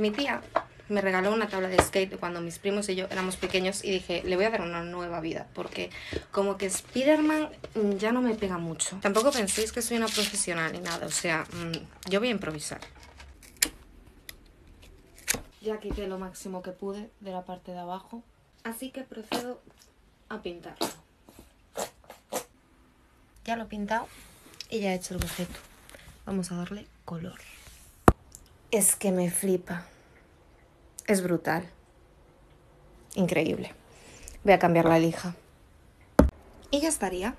Mi tía me regaló una tabla de skate cuando mis primos y yo éramos pequeños y dije, le voy a dar una nueva vida, porque como que Spider-Man ya no me pega mucho. Tampoco penséis que soy una profesional ni nada, o sea, mm, yo voy a improvisar. Ya quité lo máximo que pude de la parte de abajo, así que procedo a pintarlo. Ya lo he pintado y ya he hecho el boceto. Vamos a darle color. Es que me flipa. Es brutal. Increíble. Voy a cambiar la lija. Y ya estaría.